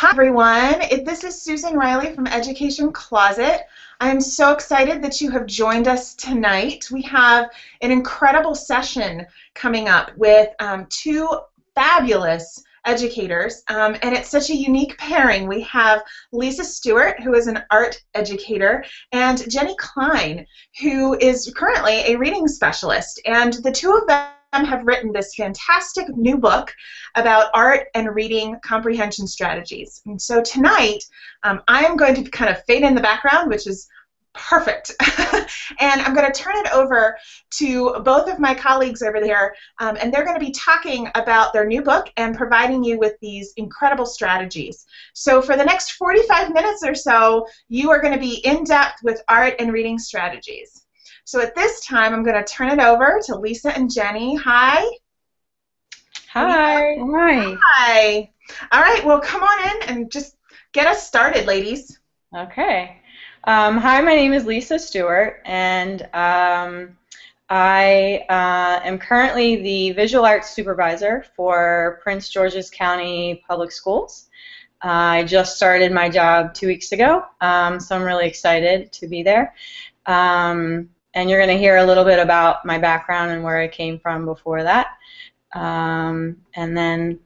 Hi, everyone. This is Susan Riley from Education Closet. I am so excited that you have joined us tonight. We have an incredible session coming up with um, two fabulous educators, um, and it's such a unique pairing. We have Lisa Stuart, who is an art educator, and Jenny Klein, who is currently a reading specialist. And the two of them have written this fantastic new book about art and reading comprehension strategies. And so tonight, um, I am going to kind of fade in the background, which is perfect. and I'm going to turn it over to both of my colleagues over there, um, and they're going to be talking about their new book and providing you with these incredible strategies. So for the next 45 minutes or so, you are going to be in depth with art and reading strategies. So at this time, I'm going to turn it over to Lisa and Jenny. Hi. Hi. Hi. Hi. All right, well, come on in and just get us started, ladies. Okay. Um, hi, my name is Lisa Stuart, and um, I uh, am currently the visual arts supervisor for Prince George's County Public Schools. Uh, I just started my job two weeks ago, um, so I'm really excited to be there. Um, and you're going to hear a little bit about my background and where I came from before that. Um, and then.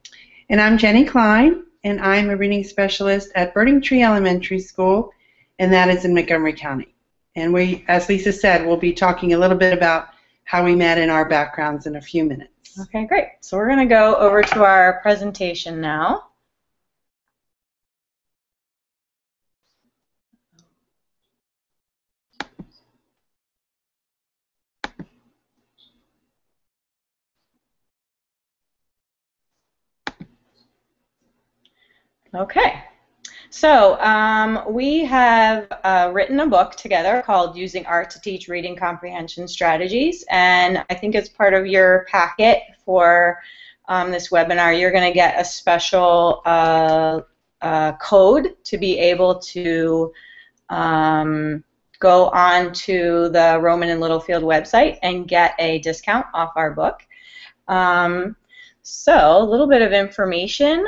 And I'm Jenny Klein, and I'm a reading specialist at Burning Tree Elementary School, and that is in Montgomery County. And we, as Lisa said, we'll be talking a little bit about how we met and our backgrounds in a few minutes. Okay, great. So we're going to go over to our presentation now. Okay. So um, we have uh, written a book together called Using Art to Teach Reading Comprehension Strategies, and I think as part of your packet for um, this webinar, you're going to get a special uh, uh, code to be able to um, go on to the Rowman and Littlefield website and get a discount off our book. Um, so a little bit of information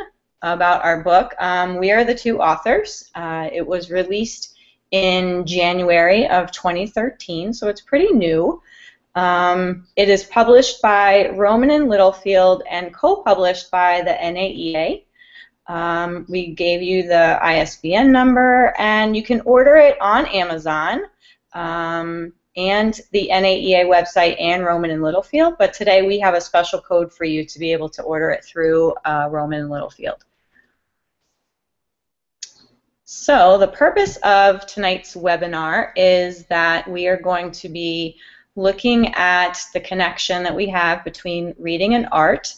about our book. Um, we are the two authors. Uh, it was released in January of 2013, so it's pretty new. Um, it is published by Rowman and Littlefield and co-published by the NAEA. Um, we gave you the ISBN number, and you can order it on Amazon um, and the NAEA website and Rowman and Littlefield. But today we have a special code for you to be able to order it through uh, Rowman and Littlefield. So the purpose of tonight's webinar is that we are going to be looking at the connection that we have between reading and art.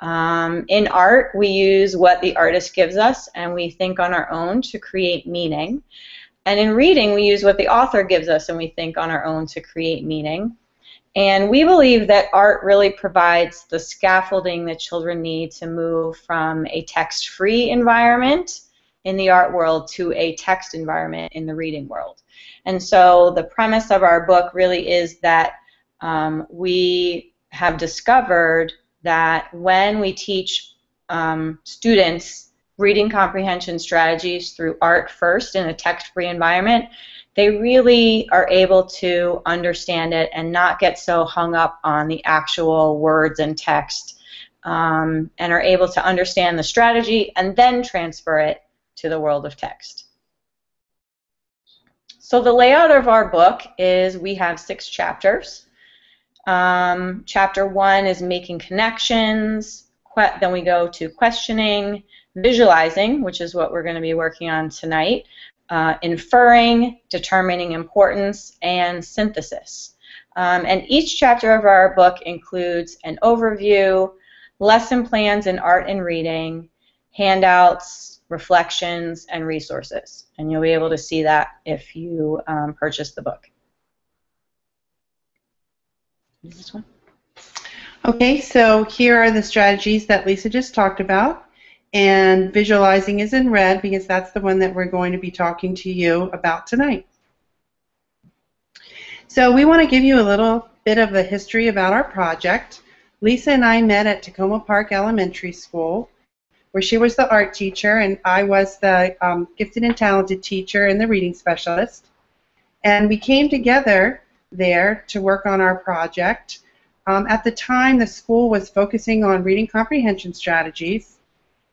Um, in art, we use what the artist gives us and we think on our own to create meaning. And in reading, we use what the author gives us and we think on our own to create meaning. And we believe that art really provides the scaffolding that children need to move from a text-free environment in the art world to a text environment in the reading world. And so the premise of our book really is that um, we have discovered that when we teach um, students reading comprehension strategies through art first in a text-free environment, they really are able to understand it and not get so hung up on the actual words and text um, and are able to understand the strategy and then transfer it to the world of text. So the layout of our book is we have six chapters. Um, chapter one is making connections. then we go to questioning, visualizing, which is what we're going to be working on tonight, uh, inferring, determining importance, and synthesis. Um, and each chapter of our book includes an overview, lesson plans in art and reading, handouts, reflections, and resources. And you'll be able to see that if you um, purchase the book. This one. Okay, so here are the strategies that Lisa just talked about. And visualizing is in red because that's the one that we're going to be talking to you about tonight. So we want to give you a little bit of a history about our project. Lisa and I met at Takoma Park Elementary School where she was the art teacher and I was the um, gifted and talented teacher and the reading specialist. And we came together there to work on our project. Um, at the time, the school was focusing on reading comprehension strategies,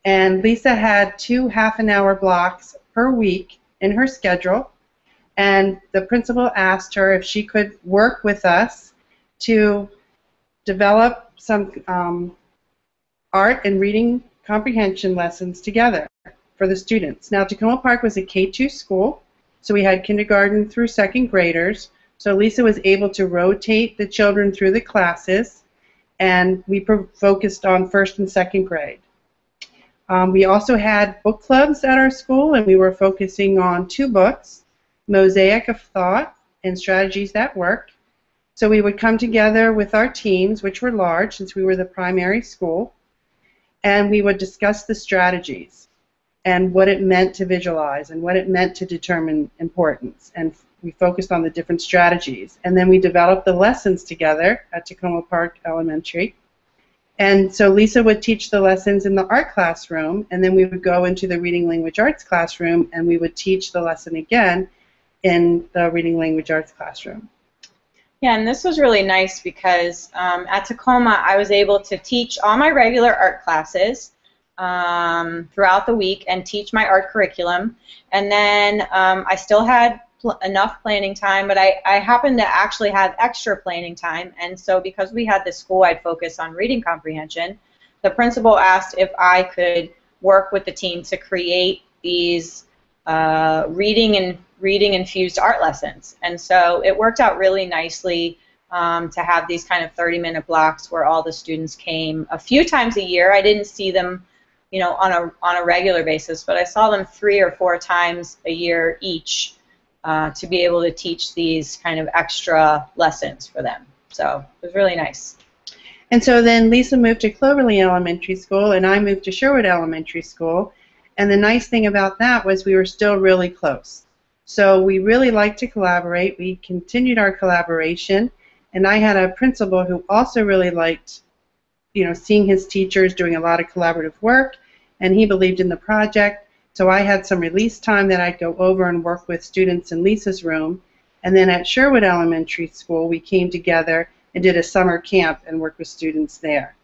and Lisa had two half an hour blocks per week in her schedule. And the principal asked her if she could work with us to develop some um, art and reading comprehension lessons together for the students. Now, Takoma Park was a K-2 school, so we had kindergarten through second graders. So Lisa was able to rotate the children through the classes, and we focused on first and second grade. Um, we also had book clubs at our school, and we were focusing on two books, Mosaic of Thought and Strategies That Work. So we would come together with our teams, which were large since we were the primary school, and we would discuss the strategies and what it meant to visualize and what it meant to determine importance. And we focused on the different strategies. And then we developed the lessons together at Takoma Park Elementary. And so Lisa would teach the lessons in the art classroom, and then we would go into the reading language arts classroom and we would teach the lesson again in the reading language arts classroom. Yeah, and this was really nice because um, at Takoma I was able to teach all my regular art classes um, throughout the week and teach my art curriculum. And then um, I still had pl- enough planning time, but I, I happened to actually have extra planning time. And so because we had this school-wide focus on reading comprehension, the principal asked if I could work with the team to create these uh, reading and reading infused art lessons. And so it worked out really nicely um, to have these kind of 30 minute blocks where all the students came a few times a year. I didn't see them you know on a on a regular basis, but I saw them three or four times a year each uh, to be able to teach these kind of extra lessons for them. So it was really nice. And so then Lisa moved to Cloverly Elementary School, and I moved to Sherwood Elementary School. And the nice thing about that was we were still really close. So we really liked to collaborate. We continued our collaboration, and I had a principal who also really liked, you know, seeing his teachers doing a lot of collaborative work, and he believed in the project. So I had some release time that I'd go over and work with students in Lisa's room. And then at Sherwood Elementary School, we came together and did a summer camp and worked with students there.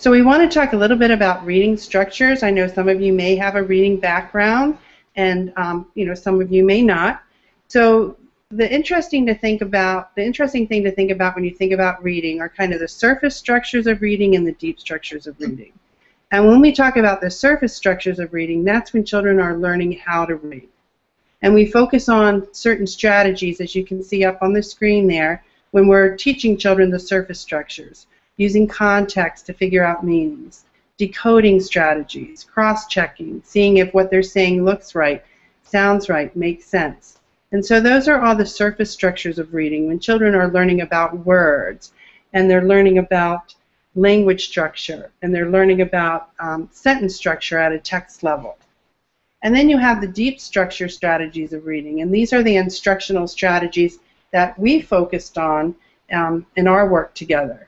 So we want to talk a little bit about reading structures. I know some of you may have a reading background, and um, you know some of you may not. So the interesting to think about, the interesting thing to think about when you think about reading are kind of the surface structures of reading and the deep structures of reading. And when we talk about the surface structures of reading, that's when children are learning how to read. And we focus on certain strategies, as you can see up on the screen there, when we're teaching children the surface structures using context to figure out meanings, decoding strategies, cross-checking, seeing if what they're saying looks right, sounds right, makes sense. And so those are all the surface structures of reading when children are learning about words and they're learning about language structure and they're learning about um, sentence structure at a text level. And then you have the deep structure strategies of reading, and these are the instructional strategies that we focused on um, in our work together.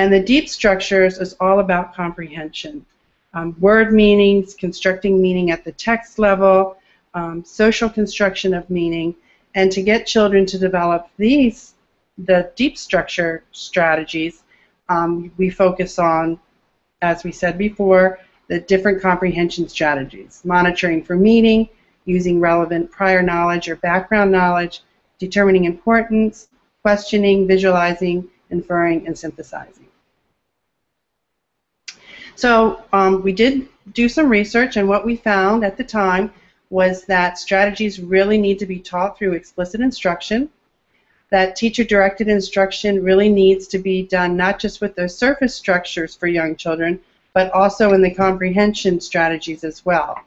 And the deep structures is all about comprehension. Um, word meanings, constructing meaning at the text level, um, social construction of meaning, and to get children to develop these, the deep structure strategies, um, we focus on, as we said before, the different comprehension strategies, monitoring for meaning, using relevant prior knowledge or background knowledge, determining importance, questioning, visualizing, inferring, and synthesizing. So um, we did do some research, and what we found at the time was that strategies really need to be taught through explicit instruction, that teacher-directed instruction really needs to be done not just with those surface structures for young children, but also in the comprehension strategies as well,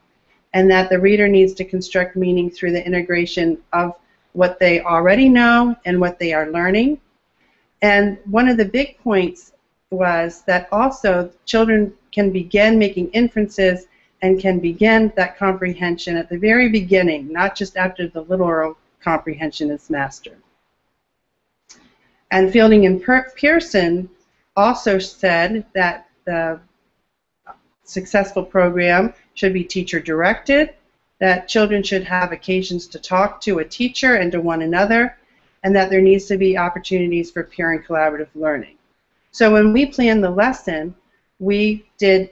and that the reader needs to construct meaning through the integration of what they already know and what they are learning, and one of the big points was that also children can begin making inferences and can begin that comprehension at the very beginning, not just after the literal comprehension is mastered. And Fielding and Pearson also said that the successful program should be teacher directed, that children should have occasions to talk to a teacher and to one another, and that there needs to be opportunities for peer and collaborative learning. So when we planned the lesson, we did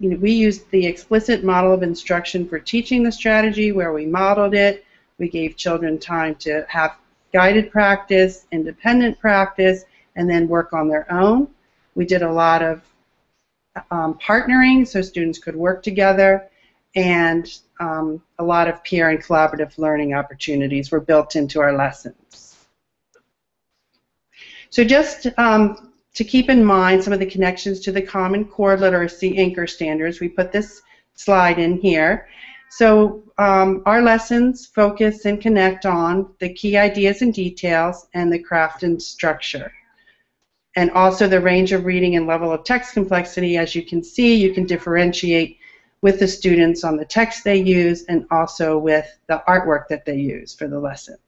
you know, we used the explicit model of instruction for teaching the strategy where we modeled it. We gave children time to have guided practice, independent practice, and then work on their own. We did a lot of um, partnering so students could work together, and um, a lot of peer and collaborative learning opportunities were built into our lessons. So just um, to keep in mind some of the connections to the Common Core Literacy Anchor Standards, we put this slide in here. So um, our lessons focus and connect on the key ideas and details and the craft and structure. And also the range of reading and level of text complexity. As you can see, you can differentiate with the students on the text they use and also with the artwork that they use for the lessons.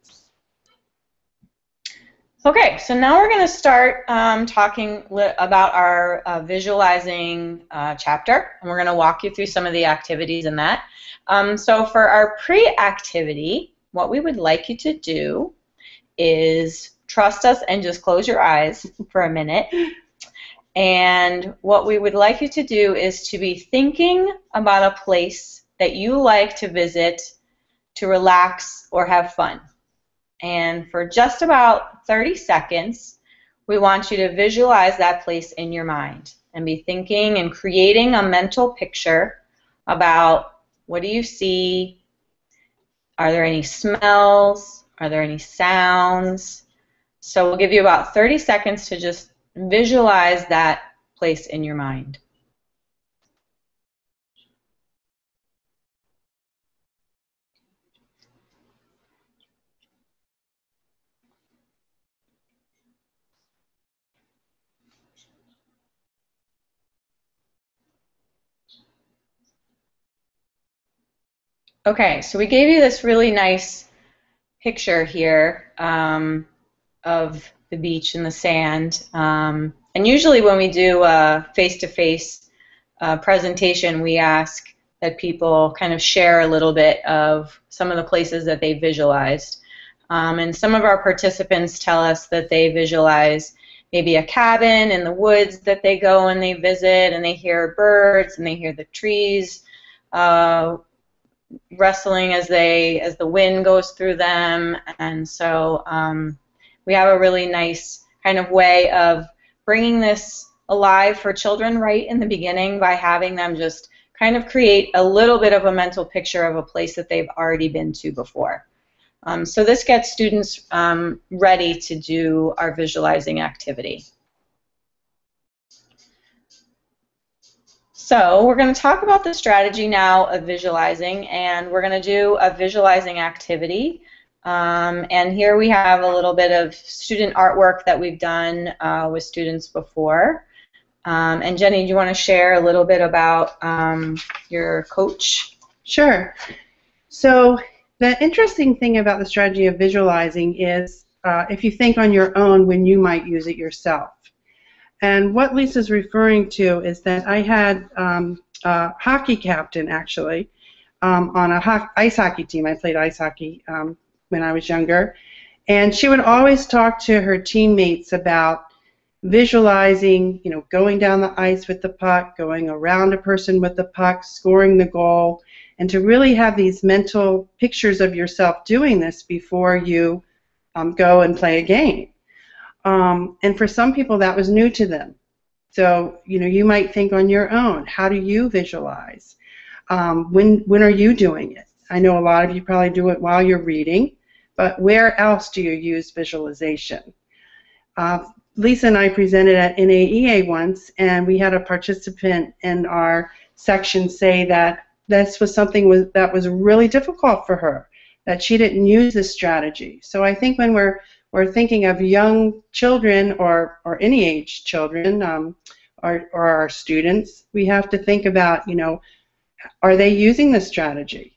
Okay, so now we're going to start um, talking about our uh, visualizing uh, chapter, and we're going to walk you through some of the activities in that. Um, so for our pre-activity, what we would like you to do is trust us and just close your eyes for a minute. And what we would like you to do is to be thinking about a place that you like to visit to relax or have fun. And for just about 30 seconds, we want you to visualize that place in your mind and be thinking and creating a mental picture about what do you see? Are there any smells? Are there any sounds? So we'll give you about 30 seconds to just visualize that place in your mind. Okay, so we gave you this really nice picture here um, of the beach and the sand. Um, and usually when we do a face-to-face uh, presentation, we ask that people kind of share a little bit of some of the places that they visualized. Um, and some of our participants tell us that they visualize maybe a cabin in the woods that they go and they visit and they hear birds and they hear the trees uh, rustling as they as the wind goes through them, and so um, we have a really nice kind of way of bringing this alive for children right in the beginning by having them just kind of create a little bit of a mental picture of a place that they've already been to before. Um, so this gets students um, ready to do our visualizing activity. So we're going to talk about the strategy now of visualizing, and we're going to do a visualizing activity. Um, and here we have a little bit of student artwork that we've done uh, with students before. Um, and Jenny, do you want to share a little bit about um, your coach? Sure. So the interesting thing about the strategy of visualizing is uh, if you think on your own when you might use it yourself. And what Lisa's referring to is that I had um, a hockey captain actually um, on a ho- ice hockey team. I played ice hockey um, when I was younger, and she would always talk to her teammates about visualizing, you know, going down the ice with the puck, going around a person with the puck, scoring the goal, and to really have these mental pictures of yourself doing this before you um, go and play a game. Um, and for some people, that was new to them. So, you know, you might think on your own, how do you visualize? Um, when, when are you doing it? I know a lot of you probably do it while you're reading, but where else do you use visualization? Uh, Lisa and I presented at NAEA once, and we had a participant in our section say that this was something that was really difficult for her, that she didn't use this strategy. So I think when we're we're thinking of young children or, or any age children um, or, or our students, we have to think about, you know, are they using the strategy?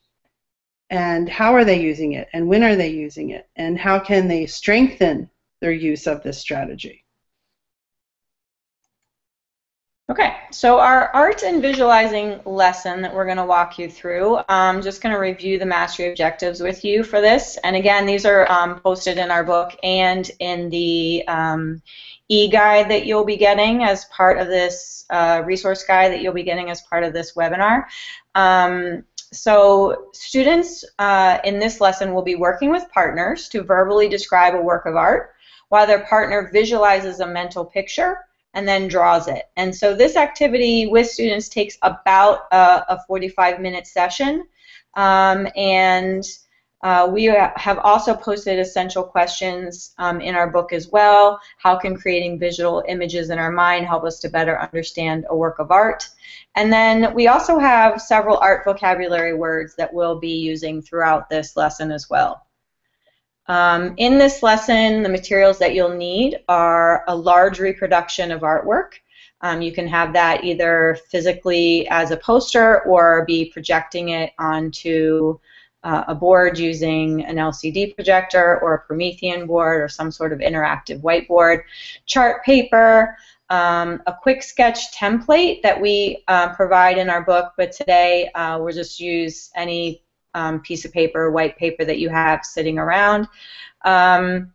And how are they using it? And when are they using it? And how can they strengthen their use of this strategy? Okay, so our art and visualizing lesson that we're going to walk you through, I'm just going to review the mastery objectives with you for this. And again, these are um, posted in our book and in the um, e-guide that you'll be getting as part of this uh, resource guide that you'll be getting as part of this webinar. Um, so students uh, in this lesson will be working with partners to verbally describe a work of art while their partner visualizes a mental picture and then draws it. And so this activity with students takes about a, a 45 minute session. Um, and uh, we have also posted essential questions um, in our book as well. How can creating visual images in our mind help us to better understand a work of art? And then we also have several art vocabulary words that we'll be using throughout this lesson as well. Um, in this lesson, the materials that you'll need are a large reproduction of artwork. Um, you can have that either physically as a poster or be projecting it onto uh, a board using an LCD projector or a Promethean board or some sort of interactive whiteboard, chart paper, um, a quick sketch template that we uh, provide in our book, but today uh, we'll just use any um, piece of paper, white paper that you have sitting around. Um,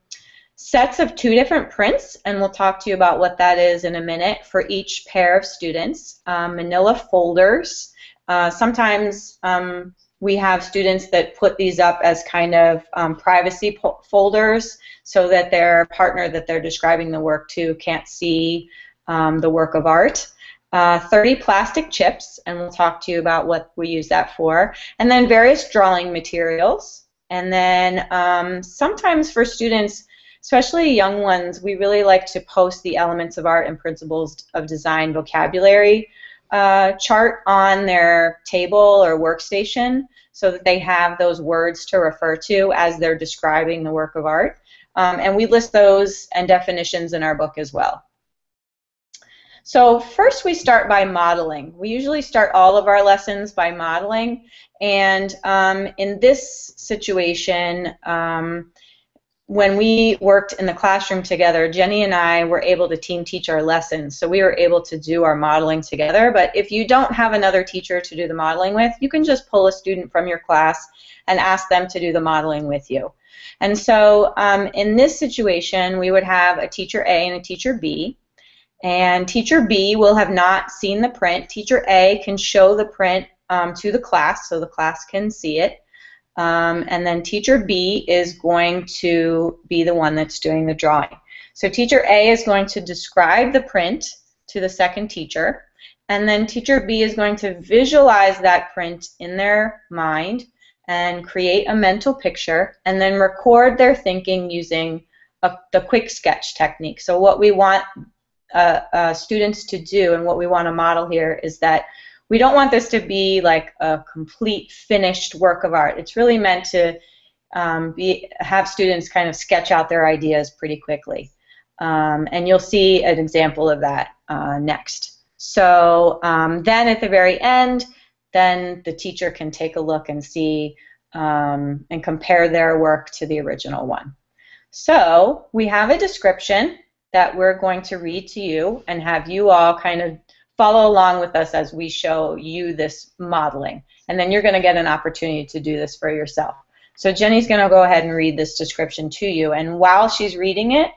sets of two different prints, and we'll talk to you about what that is in a minute for each pair of students. Um, manila folders. Uh, sometimes um, we have students that put these up as kind of um, privacy folders so that their partner that they're describing the work to can't see um, the work of art uh, 30 plastic chips, and we'll talk to you about what we use that for, and then various drawing materials. And then um, sometimes for students, especially young ones, we really like to post the elements of art and principles of design vocabulary uh, chart on their table or workstation so that they have those words to refer to as they're describing the work of art. Um, and we list those and definitions in our book as well. So first we start by modeling. We usually start all of our lessons by modeling, and um, in this situation, um, when we worked in the classroom together, Jenny and I were able to team teach our lessons, so we were able to do our modeling together. But if you don't have another teacher to do the modeling with, you can just pull a student from your class and ask them to do the modeling with you. And so um, in this situation, we would have a teacher A and a teacher B. And teacher B will have not seen the print. Teacher A can show the print um, to the class so the class can see it. Um, and then teacher B is going to be the one that's doing the drawing. So teacher A is going to describe the print to the second teacher, and then teacher B is going to visualize that print in their mind and create a mental picture, and then record their thinking using a, the quick sketch technique. So what we want uh, uh, students to do and what we want to model here is that we don't want this to be like a complete finished work of art. It's really meant to um, be have students kind of sketch out their ideas pretty quickly. Um, and you'll see an example of that uh, next. So um, then at the very end, then the teacher can take a look and see um, and compare their work to the original one. So we have a description that we're going to read to you and have you all kind of follow along with us as we show you this modeling. And then you're going to get an opportunity to do this for yourself. So Jenny's going to go ahead and read this description to you. And while she's reading it,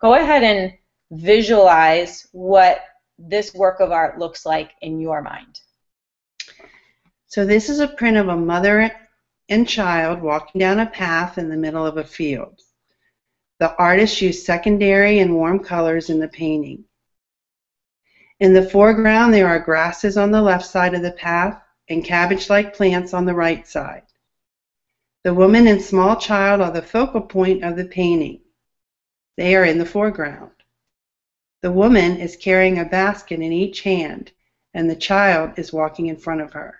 go ahead and visualize what this work of art looks like in your mind. So this is a print of a mother and child walking down a path in the middle of a field. The artist used secondary and warm colors in the painting. In the foreground, there are grasses on the left side of the path and cabbage-like plants on the right side. The woman and small child are the focal point of the painting. They are in the foreground. The woman is carrying a basket in each hand, and the child is walking in front of her.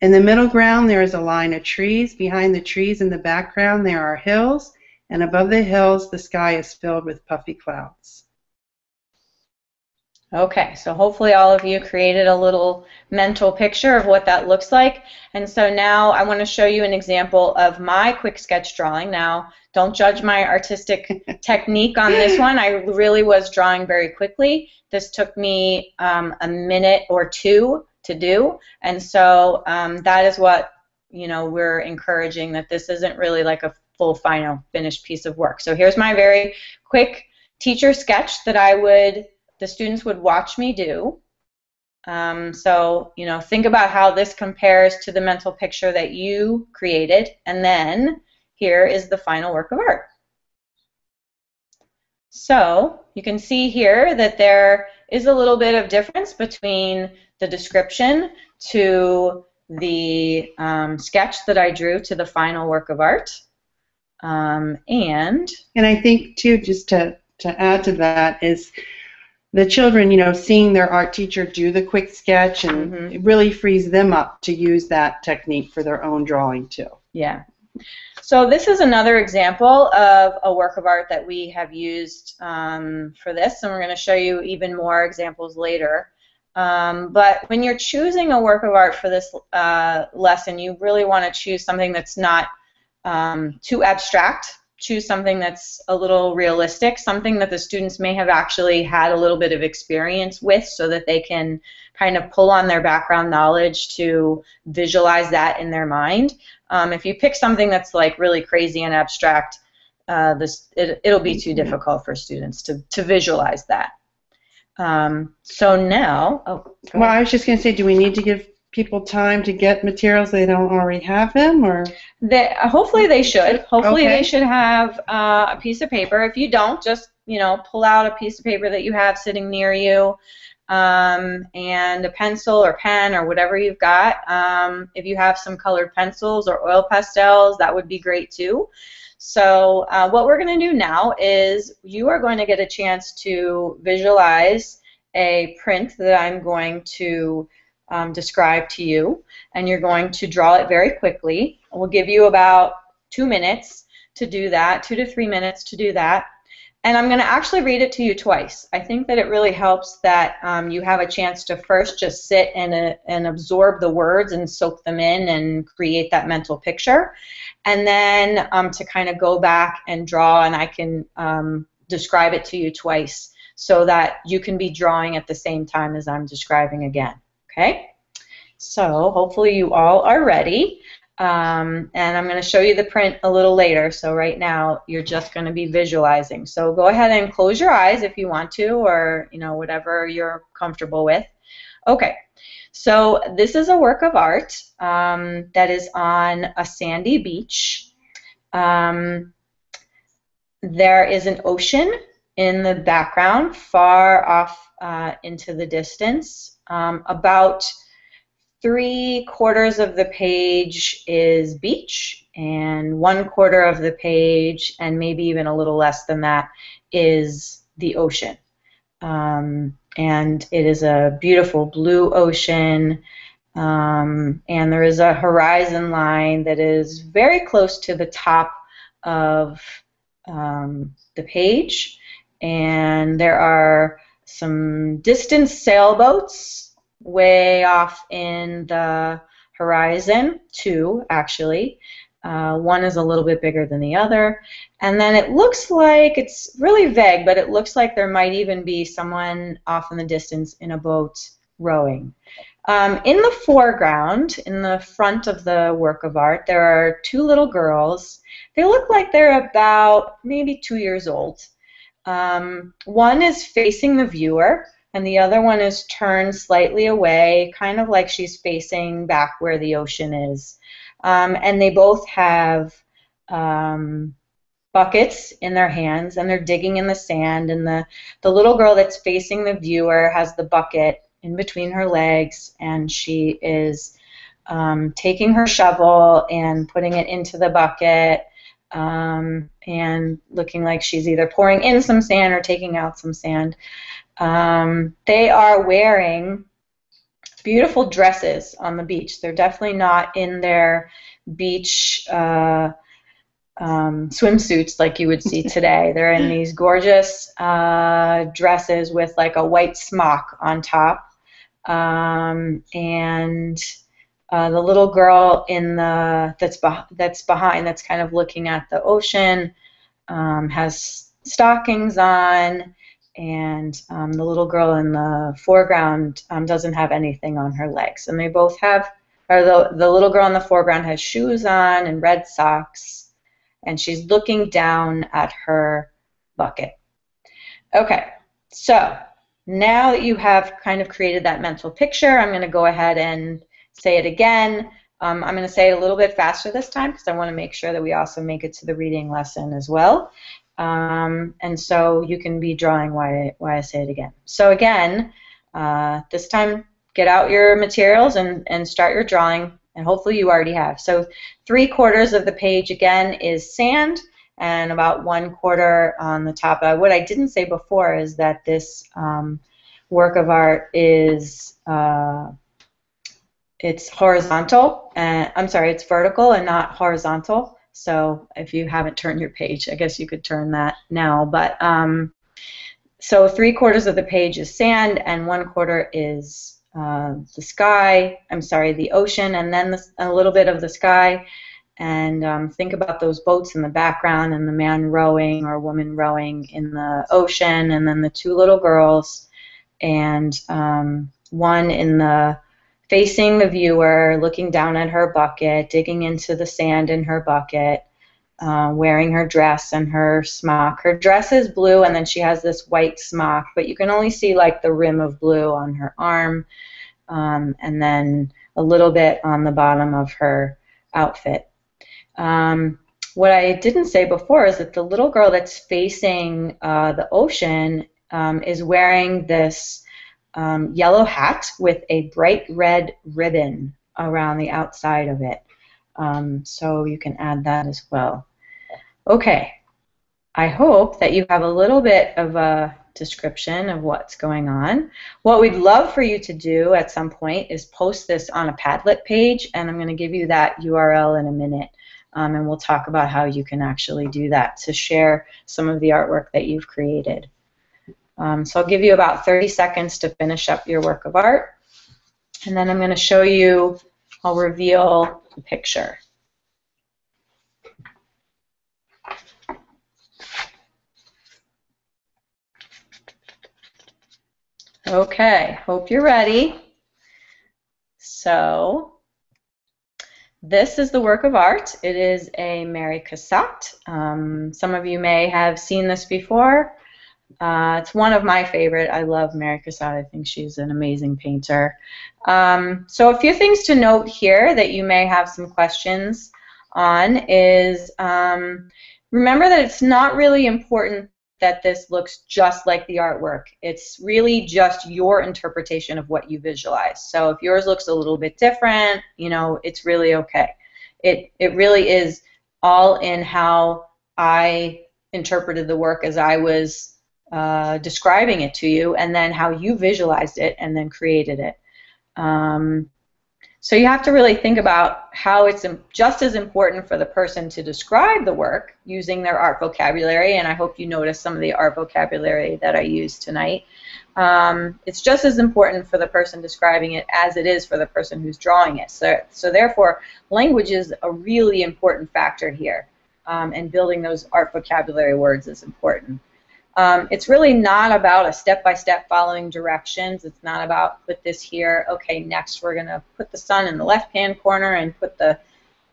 In the middle ground, there is a line of trees. Behind the trees in the background, there are hills and above the hills the sky is filled with puffy clouds. Okay, so hopefully all of you created a little mental picture of what that looks like. And so now I want to show you an example of my quick sketch drawing. Now, don't judge my artistic technique on this one. I really was drawing very quickly. This took me um, a minute or two to do. And so um, that is what, you know, we're encouraging that this isn't really like a full final finished piece of work. So here's my very quick teacher sketch that I would the students would watch me do. Um, so, you know, think about how this compares to the mental picture that you created, and then here is the final work of art. So, you can see here that there is a little bit of difference between the description to the um, sketch that I drew to the final work of art. Um, and and I think too, just to to add to that is the children, you know, seeing their art teacher do the quick sketch, and mm-hmm. it really frees them up to use that technique for their own drawing too. Yeah. So this is another example of a work of art that we have used um, for this, and we're going to show you even more examples later. Um, but when you're choosing a work of art for this uh, lesson, you really want to choose something that's not um, too abstract choose something that's a little realistic, something that the students may have actually had a little bit of experience with so that they can kind of pull on their background knowledge to visualize that in their mind. Um, if you pick something that's like really crazy and abstract, uh, this it, it'll be too difficult for students to, to visualize that. Um, so now, oh, well, I was just going to say, do we need to give people time to get materials they don't already have them, or? They, hopefully they should. Hopefully okay. they should have uh, a piece of paper. If you don't, just you know pull out a piece of paper that you have sitting near you, um, and a pencil or pen or whatever you've got. Um, if you have some colored pencils or oil pastels, that would be great too. So uh, what we're going to do now is you are going to get a chance to visualize a print that I'm going to um, describe to you, and you're going to draw it very quickly. We'll give you about two minutes to do that, two to three minutes to do that. And I'm going to actually read it to you twice. I think that it really helps that um, you have a chance to first just sit and, uh, and absorb the words and soak them in and create that mental picture. And then um, to kind of go back and draw, and I can um, describe it to you twice so that you can be drawing at the same time as I'm describing again. Okay? So hopefully you all are ready. Um, and I'm going to show you the print a little later. So right now you're just going to be visualizing. So go ahead and close your eyes if you want to, or you know whatever you're comfortable with. Okay. So this is a work of art um, that is on a sandy beach. Um, there is an ocean in the background, far off uh, into the distance. Um, about three quarters of the page is beach, and one quarter of the page, and maybe even a little less than that, is the ocean. Um, and it is a beautiful blue ocean. Um, and there is a horizon line that is very close to the top of um, the page. And there are some distant sailboats way off in the horizon, two actually. Uh, one is a little bit bigger than the other. And then it looks like, it's really vague, but it looks like there might even be someone off in the distance in a boat rowing. Um, in the foreground, in the front of the work of art, there are two little girls. They look like they're about maybe two years old. Um, one is facing the viewer, and the other one is turned slightly away, kind of like she's facing back where the ocean is. Um, and they both have um, buckets in their hands, and they're digging in the sand. And the, the little girl that's facing the viewer has the bucket in between her legs, and she is um, taking her shovel and putting it into the bucket um, and looking like she's either pouring in some sand or taking out some sand. Um, they are wearing beautiful dresses on the beach. They're definitely not in their beach uh, um, swimsuits like you would see today. They're in these gorgeous uh, dresses with like a white smock on top. Um, and uh, the little girl in the that's that's behind, that's kind of looking at the ocean, um, has stockings on, and um, the little girl in the foreground um, doesn't have anything on her legs. And they both have, or the the little girl in the foreground has shoes on and red socks and she's looking down at her bucket. Okay, so now that you have kind of created that mental picture, I'm going to go ahead and say it again. Um, I'm going to say it a little bit faster this time because I want to make sure that we also make it to the reading lesson as well. Um, and so you can be drawing why I, why I say it again. So again, uh, this time get out your materials and, and start your drawing and hopefully you already have. So three quarters of the page again is sand and about one quarter on the top. Uh, what I didn't say before is that this um, work of art is uh, it's horizontal and I'm sorry, it's vertical and not horizontal. So if you haven't turned your page, I guess you could turn that now. But um, so three quarters of the page is sand and one quarter is uh, the sky, I'm sorry, the ocean, and then the, a little bit of the sky. And um, think about those boats in the background and the man rowing or woman rowing in the ocean, and then the two little girls, and um, one in the facing the viewer, looking down at her bucket, digging into the sand in her bucket, uh, wearing her dress and her smock. Her dress is blue, and then she has this white smock, but you can only see like the rim of blue on her arm, um, and then a little bit on the bottom of her outfit. Um, what I didn't say before is that the little girl that's facing uh, the ocean um, is wearing this um, yellow hat with a bright red ribbon around the outside of it. Um, so you can add that as well. Okay, I hope that you have a little bit of a description of what's going on. What we'd love for you to do at some point is post this on a Padlet page, and I'm going to give you that URL in a minute. Um, and we'll talk about how you can actually do that to share some of the artwork that you've created. Um, so I'll give you about 30 seconds to finish up your work of art, and then I'm going to show you, I'll reveal the picture. Okay, hope you're ready. So, this is the work of art. It is a Mary Cassatt. Um, some of you may have seen this before. Uh, it's one of my favorite. I love Mary Cassatt. I think she's an amazing painter. Um, so a few things to note here that you may have some questions on is um, remember that it's not really important that this looks just like the artwork. It's really just your interpretation of what you visualize. So if yours looks a little bit different, you know, it's really okay. It, it really is all in how I interpreted the work as I was uh, describing it to you, and then how you visualized it and then created it. Um, so you have to really think about how it's just as important for the person to describe the work using their art vocabulary, and I hope you notice some of the art vocabulary that I used tonight. Um, it's just as important for the person describing it as it is for the person who's drawing it. So, so therefore, language is a really important factor here, um, and building those art vocabulary words is important. Um, it's really not about a step-by-step following directions. It's not about put this here. Okay, next we're gonna put the sun in the left-hand corner and put the,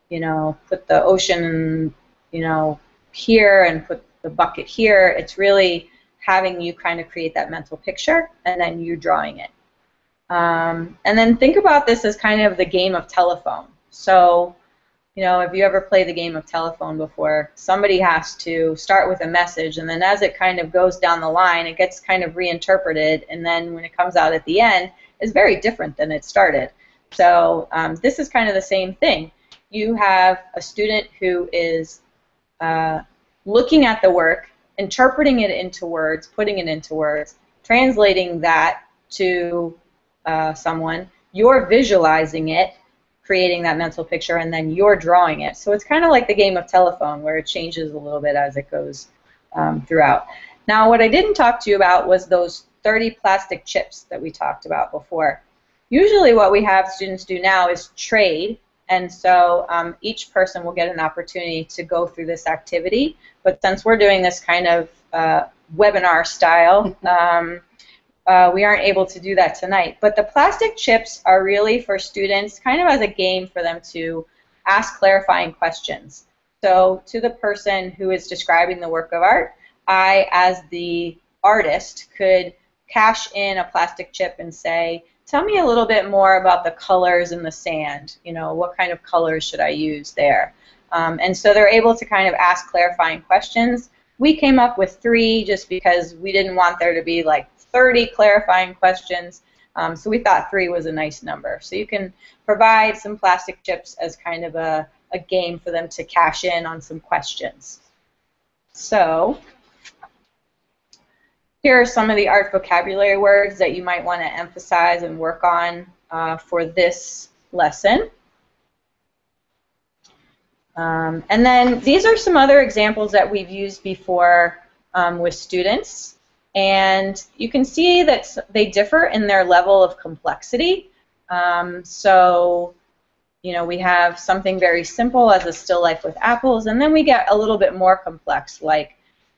you know, put the ocean, you know, here and put the bucket here. It's really having you kind of create that mental picture and then you drawing it. Um, and then think about this as kind of the game of telephone. So you know, if you ever play the game of telephone before, somebody has to start with a message, and then as it kind of goes down the line, it gets kind of reinterpreted, and then when it comes out at the end, it's very different than it started. So um, this is kind of the same thing. You have a student who is uh, looking at the work, interpreting it into words, putting it into words, translating that to uh, someone. You're visualizing it, creating that mental picture and then you're drawing it. So it's kind of like the game of telephone where it changes a little bit as it goes um, throughout. Now, what I didn't talk to you about was those 30 plastic chips that we talked about before. Usually what we have students do now is trade, and so um, each person will get an opportunity to go through this activity. But since we're doing this kind of uh, webinar style, um, uh, we aren't able to do that tonight. But the plastic chips are really for students, kind of as a game for them to ask clarifying questions. So to the person who is describing the work of art, I, as the artist, could cash in a plastic chip and say, tell me a little bit more about the colors in the sand. You know, what kind of colors should I use there? Um, and so they're able to kind of ask clarifying questions. We came up with three just because we didn't want there to be like 30 clarifying questions. Um, so we thought three was a nice number. So you can provide some plastic chips as kind of a, a game for them to cash in on some questions. So here are some of the art vocabulary words that you might want to emphasize and work on uh, for this lesson. Um, and then these are some other examples that we've used before um, with students. And you can see that they differ in their level of complexity. Um, so, you know, we have something very simple as a still life with apples, and then we get a little bit more complex, like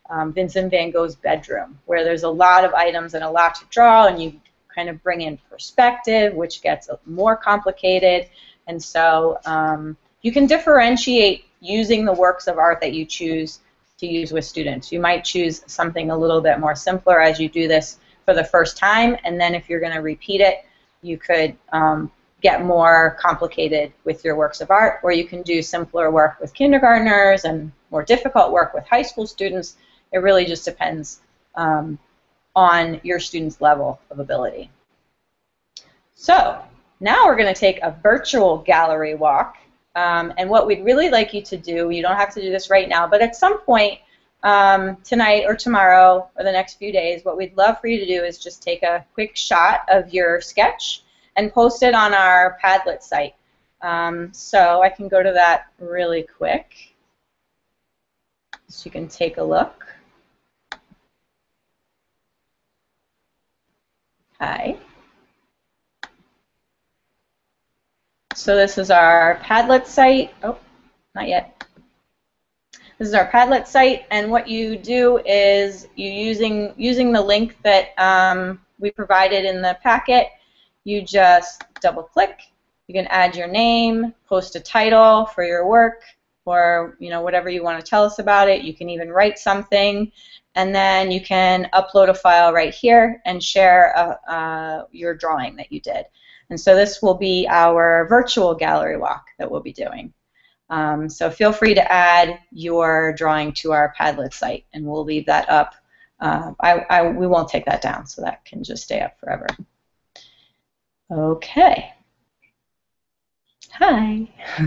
um, Vincent van Gogh's bedroom, where there's a lot of items and a lot to draw, and you kind of bring in perspective, which gets more complicated. And so um, you can differentiate using the works of art that you choose to use with students. You might choose something a little bit more simpler as you do this for the first time, and then if you're going to repeat it, you could um, get more complicated with your works of art, or you can do simpler work with kindergartners and more difficult work with high school students. It really just depends um, on your student's level of ability. So now we're going to take a virtual gallery walk um, and what we'd really like you to do, you don't have to do this right now, but at some point um, tonight or tomorrow or the next few days, what we'd love for you to do is just take a quick shot of your sketch and post it on our Padlet site. Um, so I can go to that really quick so you can take a look. Hi. So this is our Padlet site. Oh, not yet. This is our Padlet site, and what you do is you using using the link that um, we provided in the packet. You just double click. You can add your name, post a title for your work, or you know whatever you want to tell us about it. You can even write something, and then you can upload a file right here and share a, uh, uh, your drawing that you did. And so this will be our virtual gallery walk that we'll be doing. Um, so feel free to add your drawing to our Padlet site, and we'll leave that up. Uh, I, I, we won't take that down, so that can just stay up forever. Okay. Hi.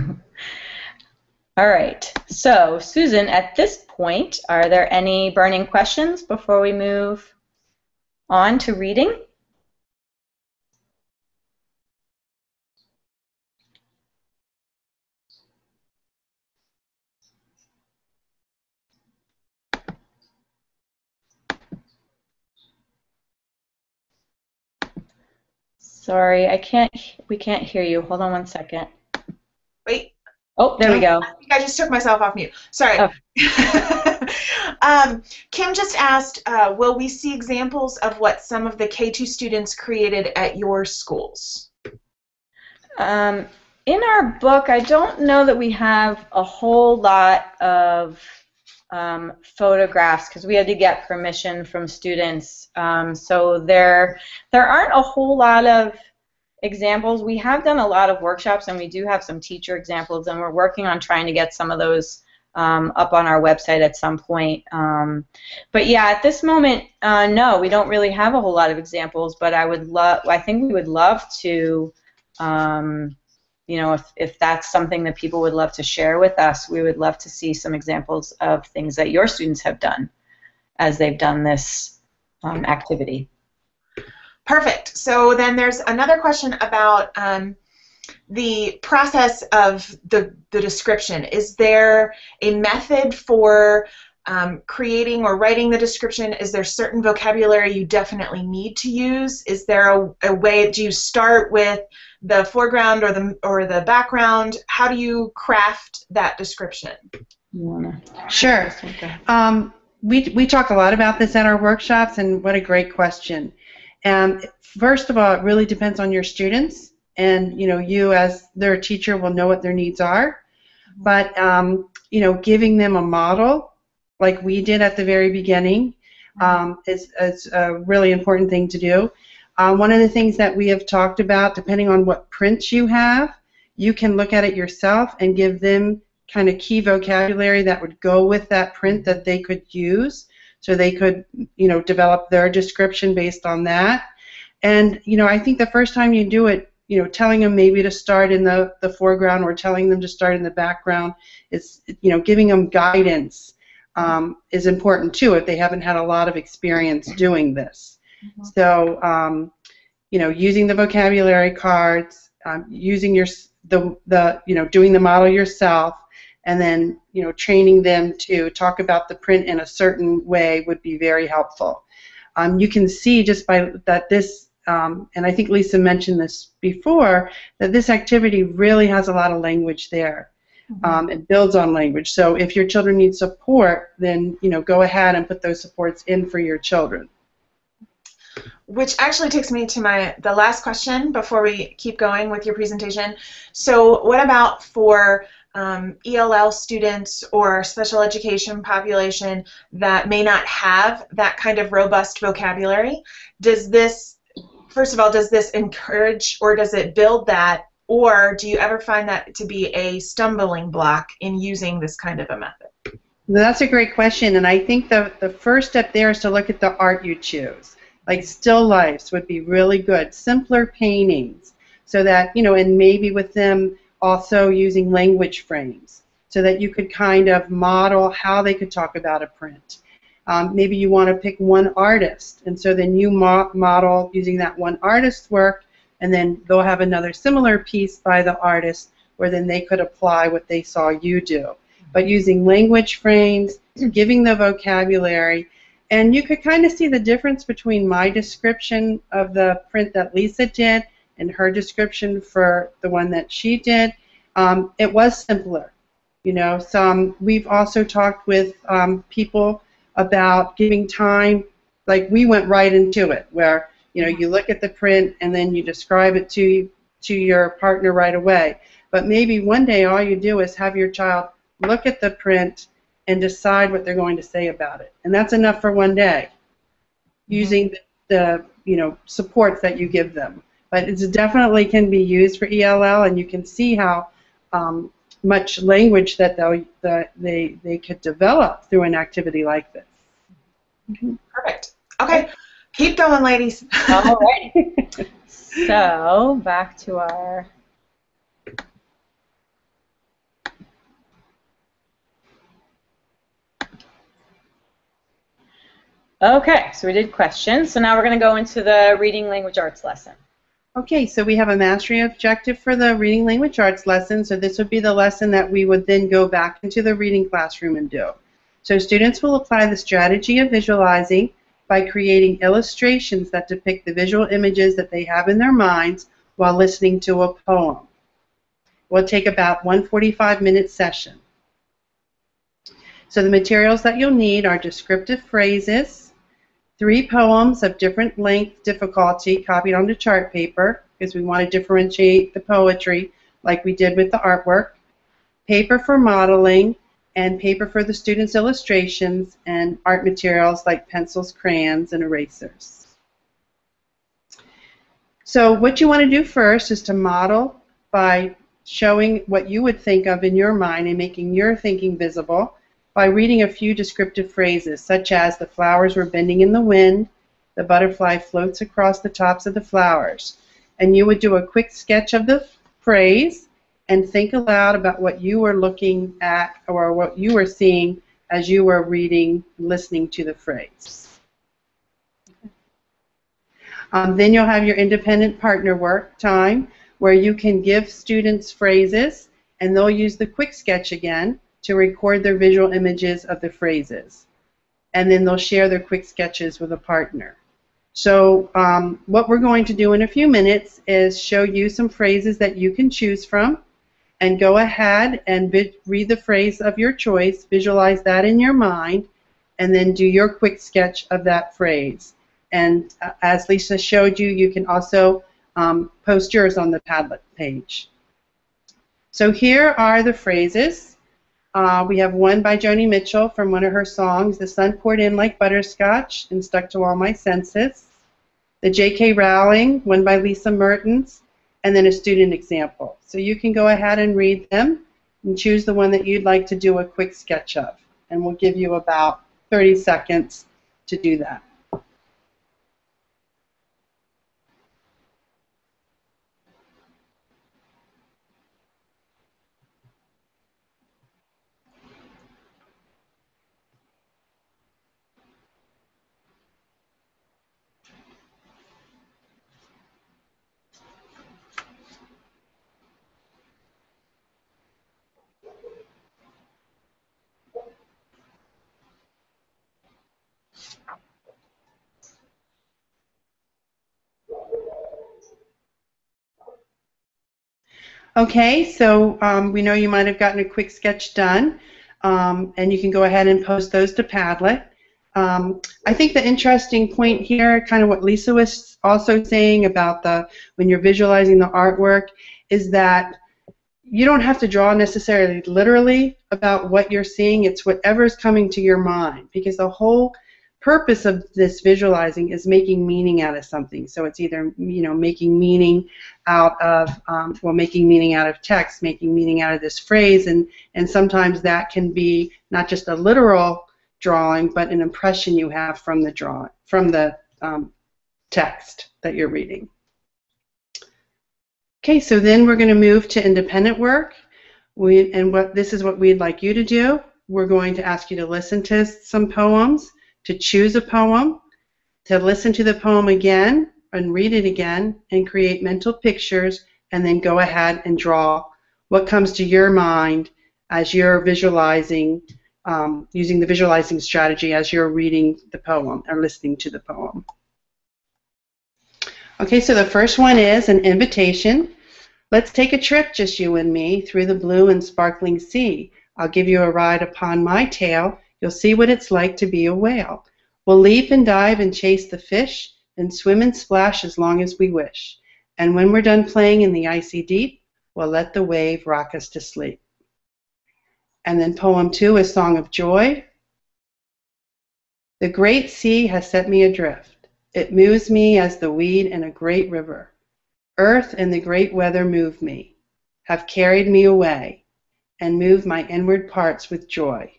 All right. So, Susan, at this point, are there any burning questions before we move on to reading? Sorry, I can't. We can't hear you. Hold on one second. Wait. Oh, there we go. I think I just took myself off mute. Sorry. Oh. um, Kim just asked, uh, will we see examples of what some of the K2 students created at your schools? Um, in our book, I don't know that we have a whole lot of um, photographs because we had to get permission from students. Um, so there, there aren't a whole lot of examples. We have done a lot of workshops and we do have some teacher examples and we're working on trying to get some of those um, up on our website at some point. Um, but yeah, at this moment, uh, no, we don't really have a whole lot of examples. But I would love, I think we would love to um, you know, if, if that's something that people would love to share with us, we would love to see some examples of things that your students have done as they've done this um, activity. Perfect. So then there's another question about um, the process of the, the description. Is there a method for um, creating or writing the description? Is there certain vocabulary you definitely need to use? Is there a, a way, do you start with the foreground or the, or the background? How do you craft that description? Sure. Um, we, we talk a lot about this at our workshops, and what a great question. And um, first of all, it really depends on your students, and you know, you as their teacher will know what their needs are. But um, you know, giving them a model like we did at the very beginning um, is, is a really important thing to do. Uh, one of the things that we have talked about, depending on what prints you have, you can look at it yourself and give them kind of key vocabulary that would go with that print that they could use so they could you know develop their description based on that and you know i think the first time you do it you know telling them maybe to start in the the foreground or telling them to start in the background is you know giving them guidance um, is important too if they haven't had a lot of experience doing this. Mm-hmm. So, um, you know, using the vocabulary cards, um, using your the the you know doing the model yourself, and then you know training them to talk about the print in a certain way would be very helpful. Um, you can see just by that this. Um, and I think Lisa mentioned this before, that this activity really has a lot of language there. Mm-hmm. Um, it builds on language. So if your children need support, then you know go ahead and put those supports in for your children. Which actually takes me to my the last question before we keep going with your presentation. So what about for um, ELL students or special education population that may not have that kind of robust vocabulary? Does this, first of all, does this encourage or does it build that or do you ever find that to be a stumbling block in using this kind of a method? That's a great question, and I think the, the first step there is to look at the art you choose. Like still lifes would be really good, simpler paintings, so that, you know, and maybe with them also using language frames, so that you could kind of model how they could talk about a print. Um, maybe you want to pick one artist, and so then you mo model using that one artist's work and then they'll have another similar piece by the artist where then they could apply what they saw you do. But using language frames, giving the vocabulary, and you could kind of see the difference between my description of the print that Lisa did and her description for the one that she did. Um, it was simpler, you know. So we've also talked with um, people about giving time, like we went right into it, where you know, you look at the print and then you describe it to to your partner right away. But maybe one day all you do is have your child look at the print and decide what they're going to say about it, and that's enough for one day, mm-hmm. using the, the you know supports that you give them. But it definitely can be used for ELL, and you can see how um, much language that they that they they could develop through an activity like this. Mm-hmm. Perfect. Okay. Keep going, ladies. All right. so back to our Okay, so we did questions. So now we're going to go into the reading language arts lesson. Okay, so we have a mastery objective for the reading language arts lesson. So this would be the lesson that we would then go back into the reading classroom and do. So students will apply the strategy of visualizing by creating illustrations that depict the visual images that they have in their minds while listening to a poem. It will take about one 45-minute session. So the materials that you'll need are descriptive phrases, three poems of different length difficulty copied onto chart paper, because we want to differentiate the poetry like we did with the artwork, paper for modeling, and paper for the students' illustrations, and art materials like pencils, crayons, and erasers. So what you want to do first is to model by showing what you would think of in your mind and making your thinking visible by reading a few descriptive phrases, such as the flowers were bending in the wind, the butterfly floats across the tops of the flowers. And you would do a quick sketch of the phrase and think aloud about what you were looking at or what you were seeing as you were reading, listening to the phrase. Um, then you'll have your independent partner work time where you can give students phrases and they'll use the quick sketch again to record their visual images of the phrases. And then they'll share their quick sketches with a partner. So um, what we're going to do in a few minutes is show you some phrases that you can choose from and go ahead and read the phrase of your choice, visualize that in your mind, and then do your quick sketch of that phrase. And uh, as Lisa showed you, you can also um, post yours on the Padlet page. So here are the phrases. Uh, we have one by Joni Mitchell from one of her songs, The Sun Poured In Like Butterscotch and Stuck to All My Senses. The J.K. Rowling, one by Lisa Mertens, and then a student example. So you can go ahead and read them and choose the one that you'd like to do a quick sketch of. And we'll give you about 30 seconds to do that. Okay, so um, we know you might have gotten a quick sketch done, um, and you can go ahead and post those to Padlet. Um, I think the interesting point here, kind of what Lisa was also saying about the when you're visualizing the artwork, is that you don't have to draw necessarily literally about what you're seeing. It's whatever's coming to your mind, because the whole purpose of this visualizing is making meaning out of something. So it's either you know making meaning out of um, well making meaning out of text, making meaning out of this phrase, and and sometimes that can be not just a literal drawing, but an impression you have from the draw from the um, text that you're reading. Okay, so then we're going to move to independent work. We, and what this is what we'd like you to do. We're going to ask you to listen to some poems to choose a poem, to listen to the poem again and read it again and create mental pictures and then go ahead and draw what comes to your mind as you're visualizing, um, using the visualizing strategy as you're reading the poem or listening to the poem. Okay, so the first one is an invitation. Let's take a trip, just you and me, through the blue and sparkling sea. I'll give you a ride upon my tail You'll see what it's like to be a whale. We'll leap and dive and chase the fish, and swim and splash as long as we wish. And when we're done playing in the icy deep, we'll let the wave rock us to sleep. And then poem two, A Song of Joy. The great sea has set me adrift. It moves me as the weed in a great river. Earth and the great weather move me, have carried me away, and move my inward parts with joy.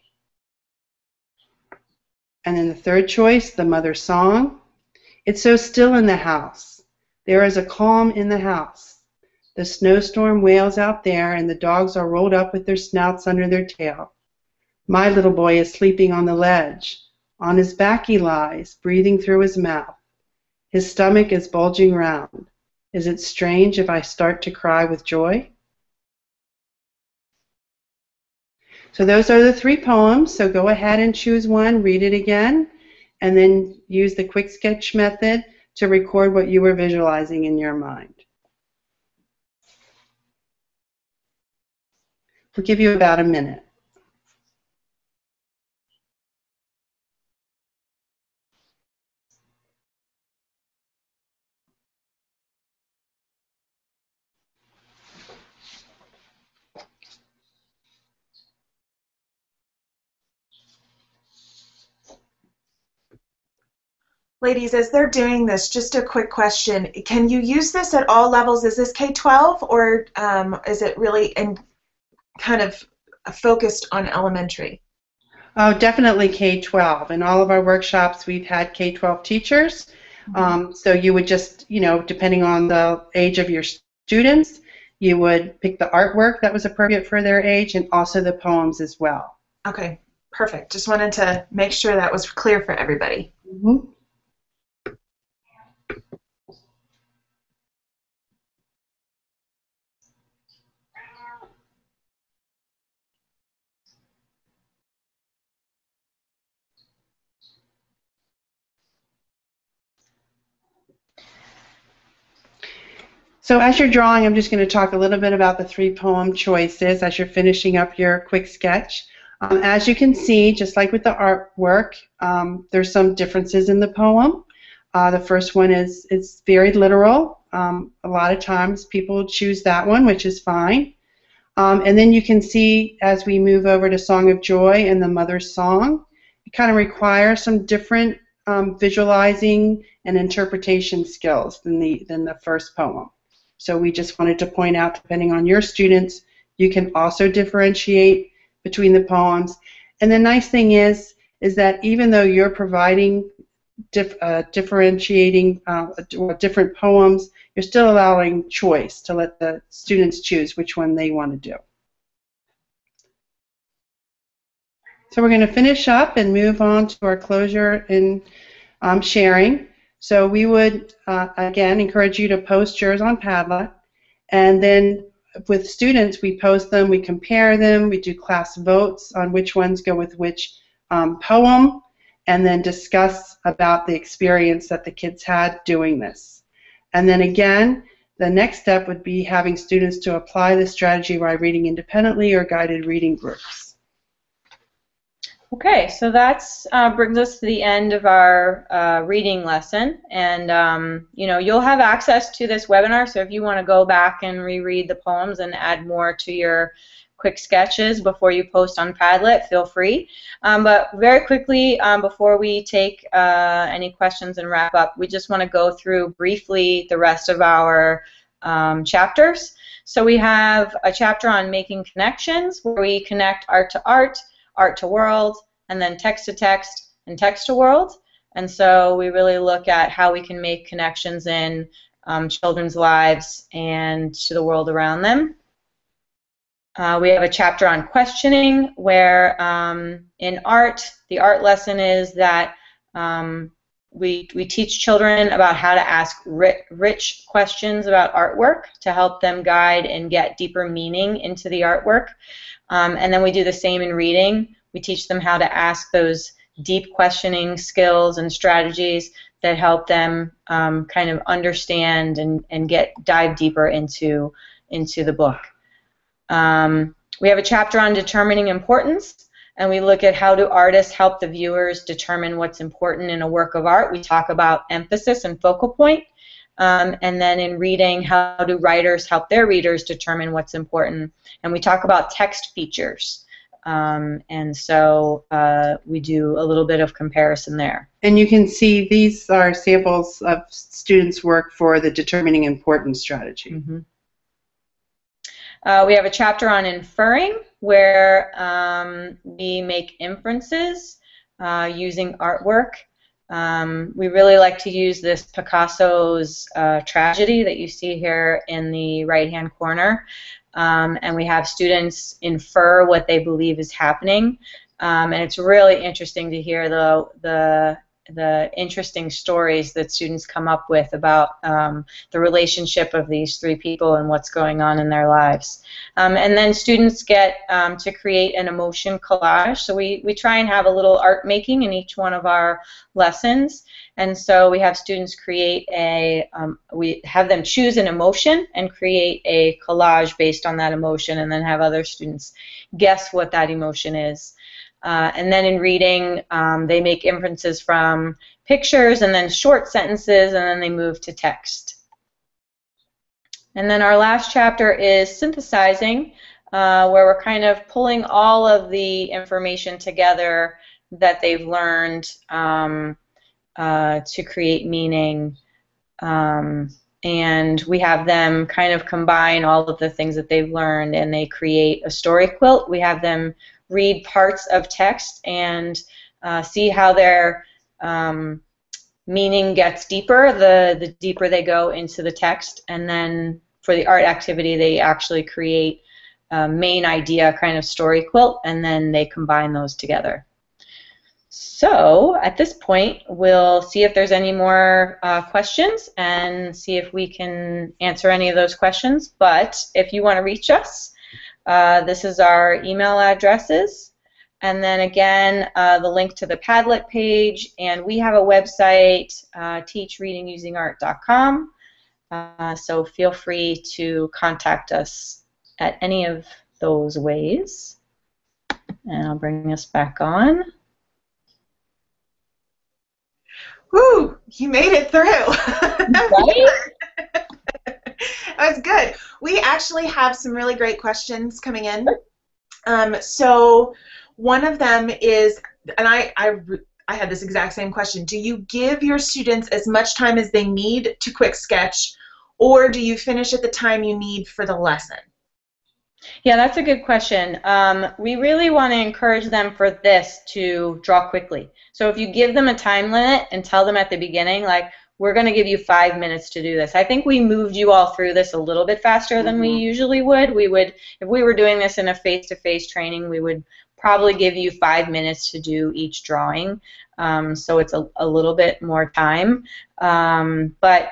And then the third choice, the mother's song. It's so still in the house. There is a calm in the house. The snowstorm wails out there, and the dogs are rolled up with their snouts under their tail. My little boy is sleeping on the ledge. On his back he lies, breathing through his mouth. His stomach is bulging round. Is it strange if I start to cry with joy? So those are the three poems. So go ahead and choose one, read it again, and then use the quick sketch method to record what you were visualizing in your mind. We'll give you about a minute. Ladies, as they're doing this, just a quick question. Can you use this at all levels? Is this K-12 or um, is it really in kind of focused on elementary? Oh, definitely K-12. In all of our workshops, we've had K-12 teachers. Mm-hmm. Um, so you would just, you know, depending on the age of your students, you would pick the artwork that was appropriate for their age and also the poems as well. Okay, perfect. Just wanted to make sure that was clear for everybody. Mm-hmm. So as you're drawing, I'm just going to talk a little bit about the three poem choices as you're finishing up your quick sketch. Um, as you can see, just like with the artwork, um, there's some differences in the poem. Uh, the first one is it's very literal. Um, a lot of times people choose that one, which is fine. Um, and then you can see as we move over to Song of Joy and the Mother's Song, it kind of requires some different um, visualizing and interpretation skills than the than the first poem. So we just wanted to point out, depending on your students, you can also differentiate between the poems. And the nice thing is, is that even though you're providing dif uh, differentiating uh, different poems, you're still allowing choice to let the students choose which one they want to do. So we're going to finish up and move on to our closure and um, sharing. So we would, uh, again, encourage you to post yours on Padlet. And then with students, we post them, we compare them, we do class votes on which ones go with which um, poem, and then discuss about the experience that the kids had doing this. And then again, the next step would be having students to apply the strategy by reading independently or guided reading groups. Okay, so that uh, brings us to the end of our uh, reading lesson, and um, you know you'll have access to this webinar. So if you want to go back and reread the poems and add more to your quick sketches before you post on Padlet, feel free. Um, but very quickly, um, before we take uh, any questions and wrap up, we just want to go through briefly the rest of our um, chapters. So we have a chapter on making connections, where we connect art to art art to world, and then text to text and text to world. And so we really look at how we can make connections in um, children's lives and to the world around them. Uh, we have a chapter on questioning where um, in art, the art lesson is that um, we, we teach children about how to ask rich, questions about artwork to help them guide and get deeper meaning into the artwork. Um, and then we do the same in reading. We teach them how to ask those deep questioning skills and strategies that help them um, kind of understand and, and get dive deeper into into the book. Um, we have a chapter on determining importance, and we look at how do artists help the viewers determine what's important in a work of art. We talk about emphasis and focal point. Um, and then in reading, how do writers help their readers determine what's important? And we talk about text features. Um, and so uh, we do a little bit of comparison there. And you can see these are samples of students' work for the determining importance strategy. Mm-hmm. Uh, we have a chapter on inferring where um, we make inferences uh, using artwork. Um, we really like to use this Picasso's uh, tragedy that you see here in the right-hand corner, um, and we have students infer what they believe is happening. Um, and it's really interesting to hear the the the interesting stories that students come up with about um, the relationship of these three people and what's going on in their lives. Um, and then students get um, to create an emotion collage. So we, we try and have a little art making in each one of our lessons. And so we have students create a, um, we have them choose an emotion and create a collage based on that emotion and then have other students guess what that emotion is. Uh, and then in reading, um, they make inferences from pictures and then short sentences, and then they move to text. And then our last chapter is synthesizing, uh, where we're kind of pulling all of the information together that they've learned um, uh, to create meaning. Um, and we have them kind of combine all of the things that they've learned and they create a story quilt. We have them read parts of text and uh, see how their um, meaning gets deeper the, the deeper they go into the text. And then for the art activity, they actually create a main idea kind of story quilt and then they combine those together. So at this point, we'll see if there's any more uh, questions and see if we can answer any of those questions. But if you want to reach us, uh, this is our email addresses. And then again, uh, the link to the Padlet page. And we have a website, uh, teachreadingusingart.com. Uh, so feel free to contact us at any of those ways. And I'll bring us back on. Woo! You made it through. Right? that was good. We actually have some really great questions coming in. Um, so one of them is, and I, I, I had this exact same question. Do you give your students as much time as they need to quick sketch, or do you finish at the time you need for the lesson? Yeah, that's a good question. Um, we really want to encourage them for this to draw quickly. So if you give them a time limit and tell them at the beginning, like, we're going to give you five minutes to do this. I think we moved you all through this a little bit faster than we Mhm. usually would. We would, if we were doing this in a face-to-face training, we would probably give you five minutes to do each drawing. Um, so it's a, a little bit more time. Um, but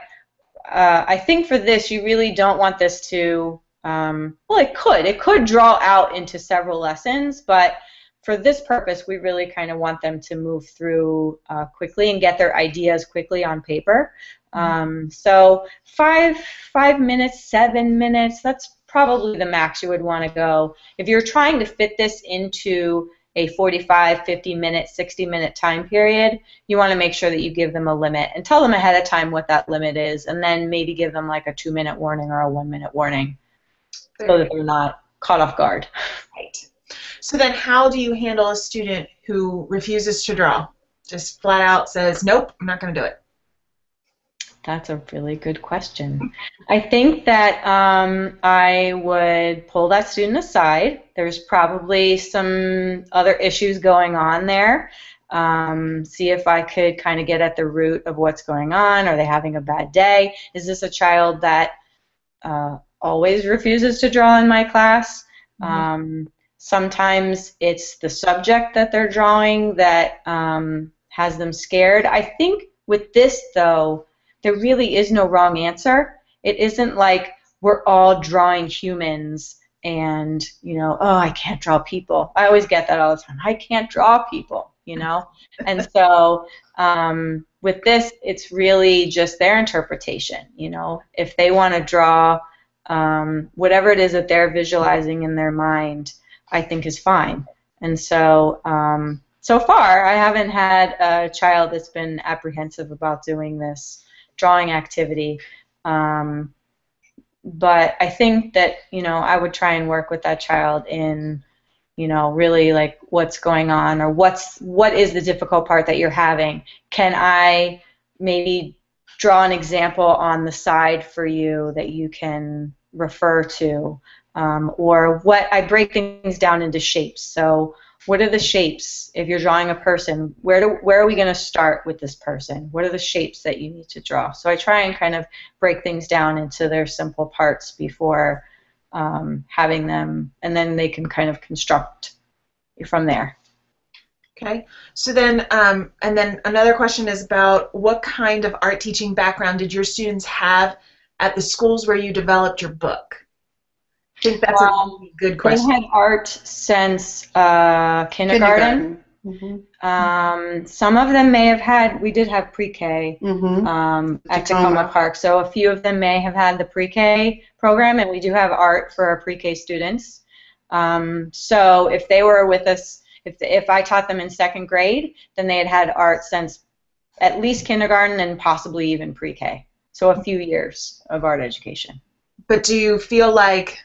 uh, I think for this, you really don't want this to. Um, well, it could. It could draw out into several lessons, but for this purpose, we really kind of want them to move through uh, quickly and get their ideas quickly on paper. Um, so five five minutes, seven minutes. That's probably the max you would want to go. If you're trying to fit this into a 45, 50 minute, 60 minute time period, you want to make sure that you give them a limit and tell them ahead of time what that limit is, and then maybe give them like a two minute warning or a one minute warning so that they're not caught off guard. Right. So then how do you handle a student who refuses to draw? Just flat out says, nope, I'm not going to do it. That's a really good question. I think that um, I would pull that student aside. There's probably some other issues going on there. Um, see if I could kind of get at the root of what's going on. Are they having a bad day? Is this a child that uh, always refuses to draw in my class? Mhm. Um, sometimes it's the subject that they're drawing that um, has them scared. I think with this, though, there really is no wrong answer. It isn't like we're all drawing humans and, you know, oh, I can't draw people. I always get that all the time. I can't draw people, you know? and so um, with this, it's really just their interpretation, you know? If they want to draw um, whatever it is that they're visualizing in their mind, I think is fine. And so, um, so far, I haven't had a child that's been apprehensive about doing this drawing activity. Um, but I think that you know I would try and work with that child in you know really like what's going on or what's what is the difficult part that you're having. Can I maybe draw an example on the side for you that you can refer to, um, or what I break things down into shapes. So what are the shapes if you're drawing a person where do where are we going to start with this person what are the shapes that you need to draw so i try and kind of break things down into their simple parts before um, having them and then they can kind of construct from there Okay. So then, um, and then another question is about what kind of art teaching background did your students have at the schools where you developed your book? I think that's a Um, really good they question. had art since uh, kindergarten, Mhm. Um, some of them may have had we did have pre-k Mhm. um, at Takoma. Takoma Park. So a few of them may have had the pre-K program, and we do have art for our pre-K students. Um, so if they were with us, if, if I taught them in second grade, then they had had art since at least kindergarten and possibly even pre-K. So a few years of art education. But do you feel like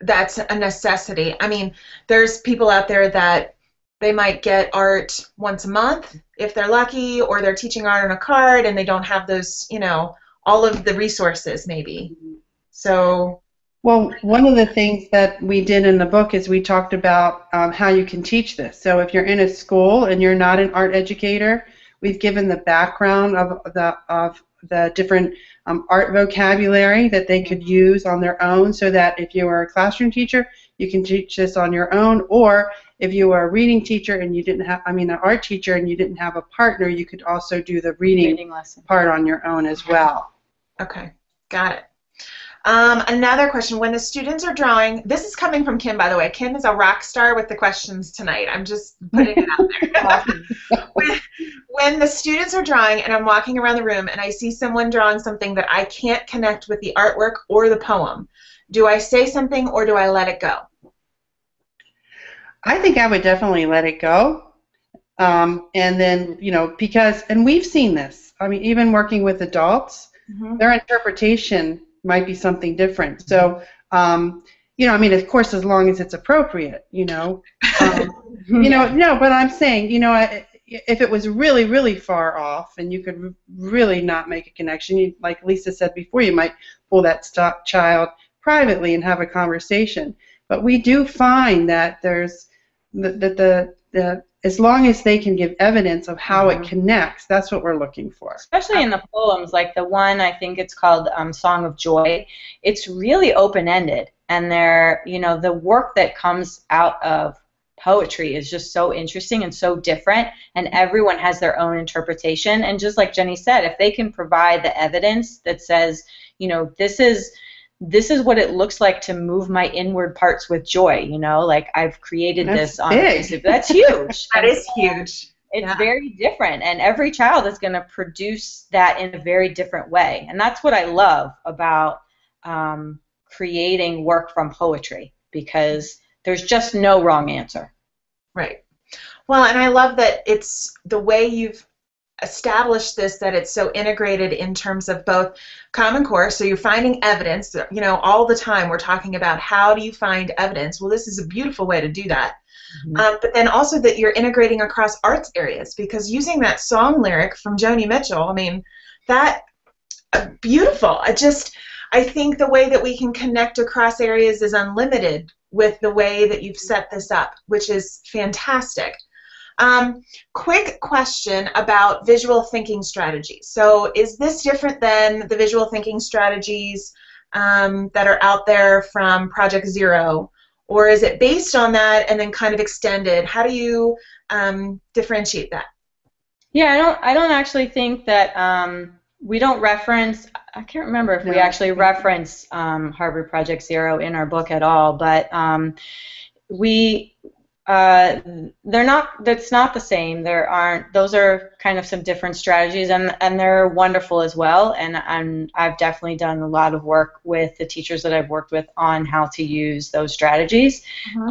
that's a necessity? I mean, there's people out there that they might get art once a month if they're lucky, or they're teaching art on a card and they don't have those, you know, all of the resources maybe. So, Well, one of the things that we did in the book is we talked about um, how you can teach this. So if you're in a school and you're not an art educator, we've given the background of the of the different um, art vocabulary that they could use on their own, so that if you are a classroom teacher, you can teach this on your own, or if you are a reading teacher and you didn't have, I mean, an art teacher and you didn't have a partner, you could also do the reading Reading lesson. part on your own as well. okay, got it. Um, another question: When the students are drawing, this is coming from Kim, by the way. Kim is a rock star with the questions tonight. I'm just putting it out there. when, when the students are drawing, and I'm walking around the room, and I see someone drawing something that I can't connect with the artwork or the poem, do I say something or do I let it go? I think I would definitely let it go. Um, and then, you know, because, and we've seen this. I mean, even working with adults, Mm-hmm. their interpretation might be something different. So, um, you know, I mean, of course, as long as it's appropriate, you know. Um, you know, no, but I'm saying, you know, I- if it was really, really far off and you could really not make a connection, you, like Lisa said before, you might pull that stop child privately and have a conversation. But we do find that there's that the, the, the as long as they can give evidence of how it connects, that's what we're looking for. especially in the poems like the one i think it's called um, song of joy. It's really open-ended and they're you know the work that comes out of poetry is just so interesting and so different and everyone has their own interpretation. And just like jenny said if they can provide the evidence that says you know this is this is what it looks like to move my inward parts with joy you know like i've created That's this on big. That's huge That is huge. it's Yeah. very different and every child is going to produce that in a very different way and that's what i love about um, creating work from poetry because there's just no wrong answer Right. Well, and I love that it's the way you've established this that it's so integrated in terms of both common core. So you're finding evidence you know all the time we're talking about how do you find evidence? Well this is a beautiful way to do that. Mhm. um, but then also that you're integrating across arts areas because using that song lyric from joni mitchell i mean that uh, beautiful. I just i think the way that we can connect across areas is unlimited with the way that you've set this up which is fantastic um, quick question about visual thinking strategies. So, is this different than the visual thinking strategies um, that are out there from Project Zero? Or is it based on that and then kind of extended? How do you um, differentiate that? yeah i don't i don't actually think that um, we don't reference i can't remember if we actually reference um, harvard project zero in our book at all but um, we uh, they're not that's not the same. There aren't those are kind of some different strategies and and they're wonderful as well. And I'm, i've definitely done a lot of work with the teachers that i've worked with on how to use those strategies.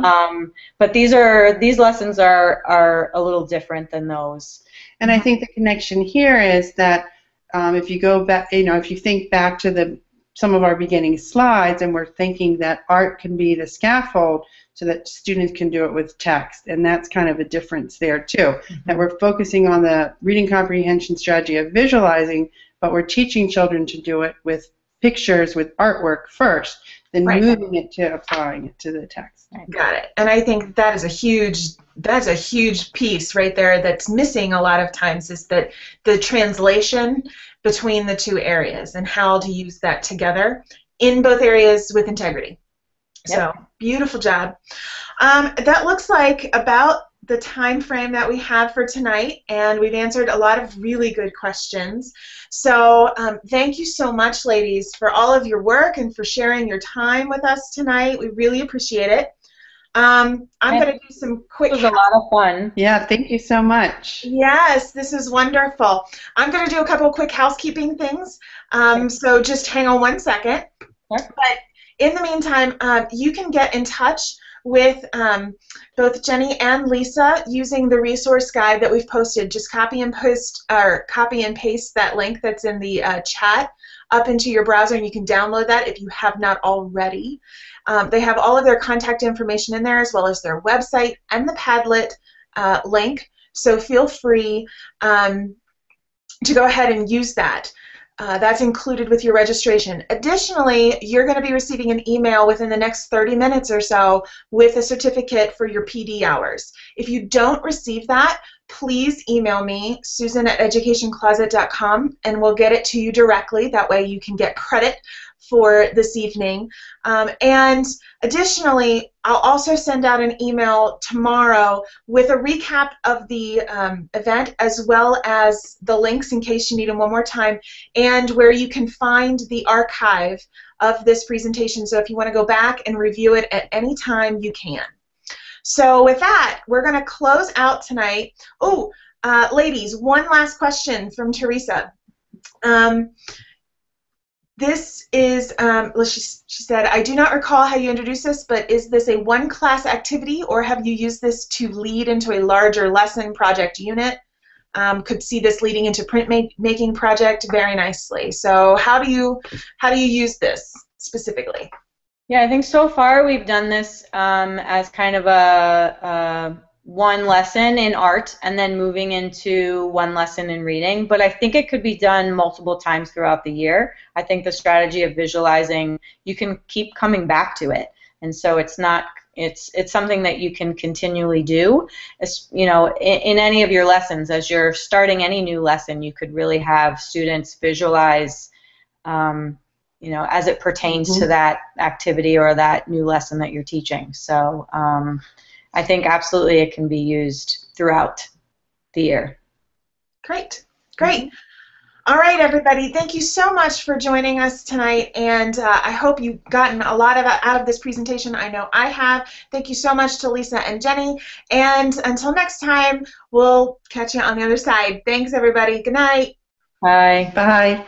Um, but these are these lessons are are a little different than those. And I think the connection here is that um, if you go back, you know, if you think back to the some of our beginning slides, and we're thinking that art can be the scaffold so that students can do it with text, and that's kind of a difference there too. That mm-hmm. we're focusing on the reading comprehension strategy of visualizing, but we're teaching children to do it with pictures, with artwork first, then Right. moving it to applying it to the text. Got it. And I think that is a huge that's a huge piece right there that's missing a lot of times is that the translation between the two areas and how to use that together in both areas with integrity. So beautiful job. Um, that looks like about the time frame that we have for tonight, and we've answered a lot of really good questions. So um, thank you so much, ladies, for all of your work and for sharing your time with us tonight. We really appreciate it. Um, I'm going to do some quick. it was a lot of fun Yeah, thank you so much. Yes, this is wonderful. I'm going to do a couple quick housekeeping things. Um, so just hang on one second. Sure. But in the meantime, um, you can get in touch with um, both Jenny and Lisa using the resource guide that we've posted. Just copy and post or copy and paste that link that's in the uh, chat up into your browser, and you can download that if you have not already. Um, they have all of their contact information in there, as well as their website and the Padlet uh, link. So feel free um, to go ahead and use that. Uh, that's included with your registration. Additionally, you're going to be receiving an email within the next 30 minutes or so with a certificate for your PD hours. If you don't receive that, please email me, susan at educationcloset.com, and we'll get it to you directly. That way you can get credit for this evening. Um, and additionally, I'll also send out an email tomorrow with a recap of the um, event as well as the links in case you need them one more time and where you can find the archive of this presentation. So if you want to go back and review it at any time, you can. So with that, we're going to close out tonight. Oh, uh, ladies, one last question from Teresa. Um, this is, um, she, she said, I do not recall how you introduced this, but is this a one class activity or have you used this to lead into a larger lesson project unit? Um, could see this leading into print make, making project very nicely. So how do you how do you use this specifically? Yeah, I think so far we've done this um, as kind of a, one lesson in art and then moving into one lesson in reading. But I think it could be done multiple times throughout the year. I think the strategy of visualizing, you can keep coming back to it. And so it's not it's it's something that you can continually do. It's, you know, in, in any of your lessons, as you're starting any new lesson, you could really have students visualize um, you know, as it pertains mm-hmm. to that activity or that new lesson that you're teaching. So um, I think absolutely it can be used throughout the year. Great, great. All right, everybody. Thank you so much for joining us tonight, and uh, I hope you've gotten a lot of out of this presentation. I know I have. Thank you so much to Lisa and Jenny, and until next time, we'll catch you on the other side. Thanks, everybody. Good night. Bye. Bye.